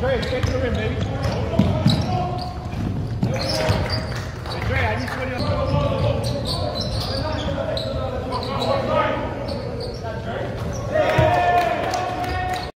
Trey, straight to the rim, baby. Hey, Trey, I need 20 on